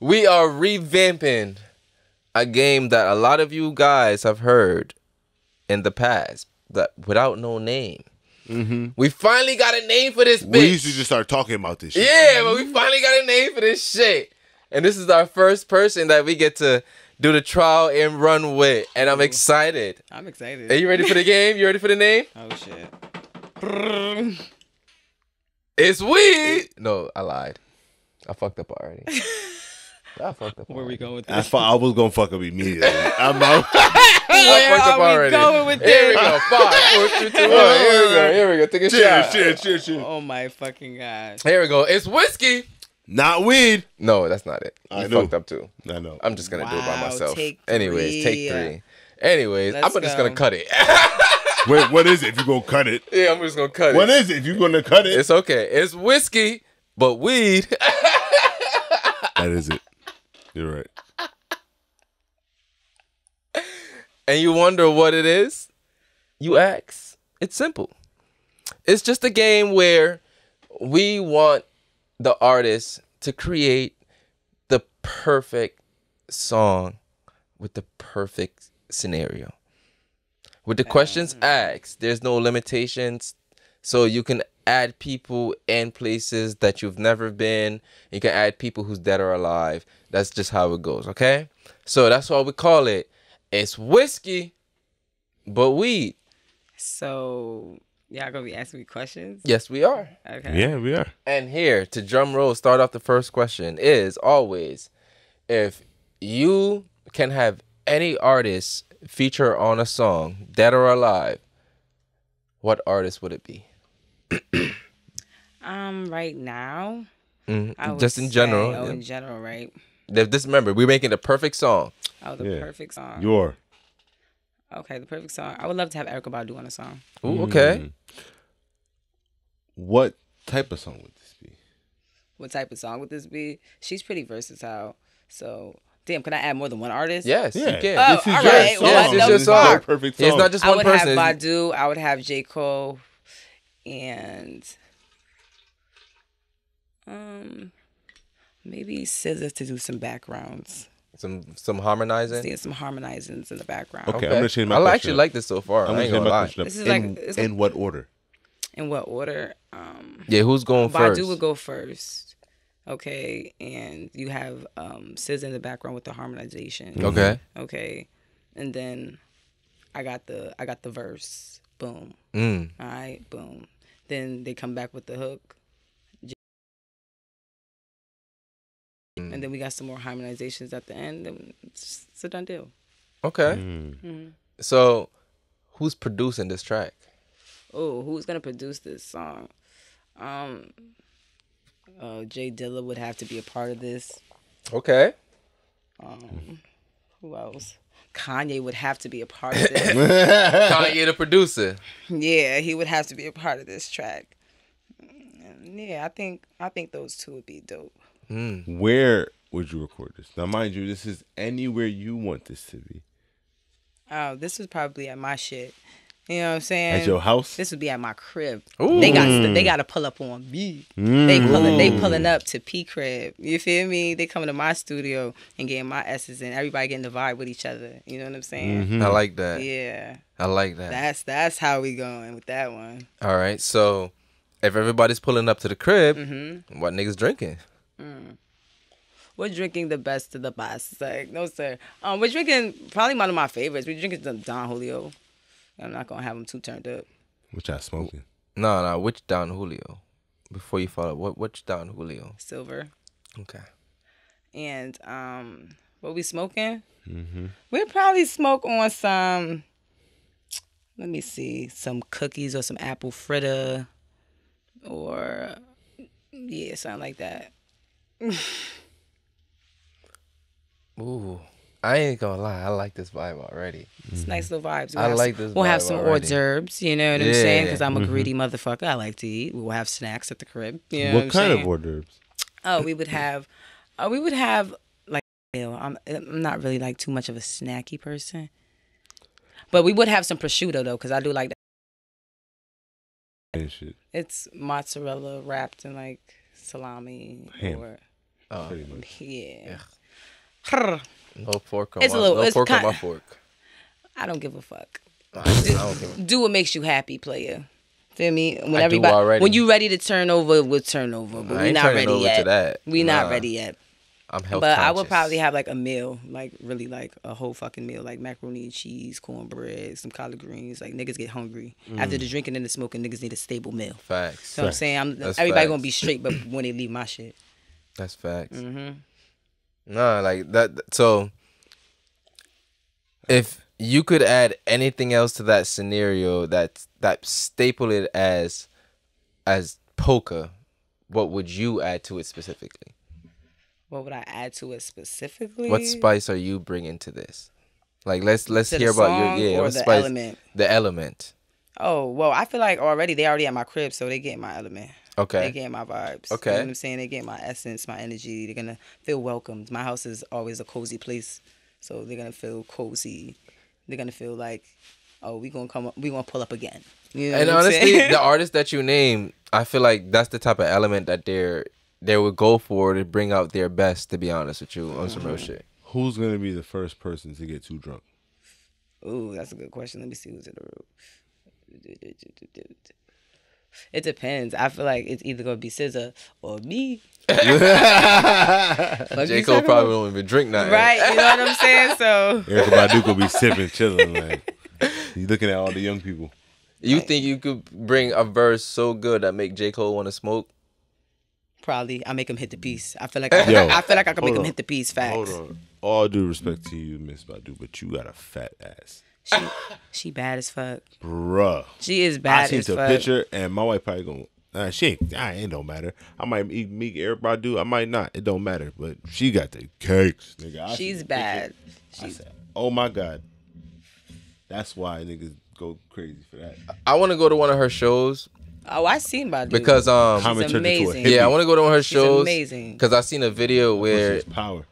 we are revamping a game that a lot of you guys have heard in the past, that without no name. Mm-hmm. We finally got a name for this bitch. We used to just start talking about this shit. Yeah, but we finally got a name for this shit. And this is our first person that we get to do the trial and run with. And I'm excited. I'm excited. Are you ready for the game? You ready for the name? Oh shit. It's weed. No, I lied. I fucked up already. I fucked up. Where we going with That's this? fine. I was gonna fuck up immediately. I'm out. I fucked up are we already. going with Here we this? go. Five, four, three, two, one. Here we go. Here we go. Take a cheers, shot. cheers, cheers, cheers. Oh my fucking god. Here we go. It's whiskey. Not weed. No, that's not it. I You know. fucked up too. I know. I'm just gonna do it by Wow, myself. take Anyways, take three. three. Anyways, Let's I'm just go. gonna cut it. Wait, what is it? If you're gonna cut it, yeah, I'm just gonna cut what it. is it? If you're gonna cut it, It's okay. It's whiskey, but weed. that is it. You're right. and you wonder what it is, you ask. It's simple. It's just a game where we want the artist to create the perfect song with the perfect scenario. With the questions mm. asked, there's no limitations. So you can add people and places that you've never been. You can add people who's dead or alive. That's just how it goes, okay? So that's why we call it. It's whiskey, but weed. So y'all gonna be asking me questions? Yes, we are. Okay. Yeah, we are. And here to drum roll, start off the first question is always if you can have any artist feature on a song, dead or alive, what artist would it be? Um, right now. Mhm. Just in general. say- Oh, yeah. in general, right? If Just remember, we're making the perfect song. Oh, the Yeah. perfect song. Your. Okay, the perfect song. I would love to have Erykah Badu on a song. Ooh, okay. Mm. What type of song would this be? What type of song would this be? She's pretty versatile. So, damn, can I add more than one artist? Yes, Yeah. you can. Oh, this is all your right. song. Well, Yes, it's that your song. perfect song. It's not just one. person. I would person. have it's- Badu. I would have J. Cole. And um maybe SZA to do some backgrounds. Some some harmonizing. Seeing some harmonizings in the background. Okay. I'm gonna change my I question actually up. like this so far. I'm gonna change my lie. question up. This is in, like- it's in like- what order? In what order? Um Yeah, who's going Badu first? would go first. Okay. And you have um SZA in the background with the harmonization. Okay. Okay. And then I got the I got the verse. Boom. Mm. All right, boom. Then they come back with the hook. Mm. And then we got some more harmonizations at the end. And it's, it's a done deal. Okay. Mm. So, who's producing this track? Oh, who's gonna produce this song? Um, uh, Jay Dilla would have to be a part of this. Okay. Um, who else? Kanye would have to be a part of this. Kanye the producer. yeah, he would have to be a part of this track. Yeah, I think I think those two would be dope. Mm. Where would you record this? Now, mind you, this is anywhere you want this to be. Oh, this was probably at my shit. You know what I'm saying? At your house? This would be at my crib. Ooh. They got they got to pull up on me. They pulling they pulling up to P crib. You feel me? They coming to my studio and getting my S's and everybody getting the vibe with each other. You know what I'm saying? I like that. Yeah, I like that. that's that's how we going with that one. All right. So, if everybody's pulling up to the crib, Mm-hmm. what niggas drinking? We're drinking the best of the best. Like no sir. Um, we're drinking probably one of my favorites. We're drinking some Don Julio. I'm not gonna have them too turned up. Which I smoking. No, no. Which Don Julio? Before you follow, what which Don Julio? Silver. Okay. And um, what we smoking? Mm-hmm. We'll probably smoke on some. Let me see, some cookies or some apple fritter, or yeah, something like that. Ooh, I ain't gonna lie. I like this vibe already. It's nice little vibes. I like some- this We'll have some already. hors d'oeuvres. You know what I'm saying? Because I'm a mm-hmm. greedy motherfucker. I like to eat. We'll have snacks at the crib. You know what what, I'm kind saying? of hors d'oeuvres? Oh, we would have. Oh, we would have like. You know, I'm I'm not really like too much of a snacky person. But we would have some prosciutto though, because I do like that. And shit. It's mozzarella wrapped in like salami Ham. or oh. Pretty much. Yeah. No fork on It's a my, little- no it's fork on my fork. I don't give a fuck. I, I a- Do what makes you happy, player. Feel me? When I do everybody, when you ready to turn over, we'll turn over. But we're not ready yet. We not ready yet. I'm health But I would probably have like a meal, like really like a whole fucking meal, like macaroni and cheese, cornbread, some collard greens. Like niggas get hungry after the drinking and the smoking. Niggas need a stable meal. facts. So I'm saying, I'm everybody facts. gonna be straight, but when they leave my shit, That's facts. hmm No, like that. So, if you could add anything else to that scenario that that staple it as as poker, what would you add to it specifically? what would I add to it specifically? What spice are you bringing to this? Like let's let's To hear about your yeah. or what the spice? element? The element. Oh well, I feel like already they already at my crib, so they get my element. They get my vibes. Okay. You know what I'm saying? They get my essence, my energy. They're gonna feel welcomed. My house is always a cozy place. So they're gonna feel cozy. They're gonna feel like, oh, we gonna come up we gonna pull up again. You know And what I'm honestly, the artists that you name, I feel like that's the type of element that they're they would go for to bring out their best. To be honest with you, on some Mm-hmm. real shit. Who's gonna be the first person to get too drunk? Ooh, that's a good question. Let me see who's in the room. It depends. I feel like it's either gonna be SZA or me. Fuck J. Cole probably about? don't even drink nothing. right. You know what I'm saying? So Erykah Badu will be sipping, chilling, like he's looking at all the young people. You think you could bring a verse so good that make J. Cole want to smoke? Probably I make him hit the piece. I feel like I, Yo, I feel like I can make hold him hit the piece. Facts. Hold on. All due respect to you, Miss Badu, but you got a fat ass, She she bad as fuck. bruh. She is bad I bad seen as the fuck. picture, and my wife probably going. Uh, she ain't. I ain't don't matter. I might eat meet Erykah Badu. I might not. It don't matter. But she got the cakes, nigga. I She's bad. picture. I She's said, "Oh my god." That's why niggas go crazy for that. I want to go to one of her shows oh I seen Badu because um How she's many turned into a amazing. yeah I want to go to one of her She's shows amazing. because I seen a video where Pussy's power.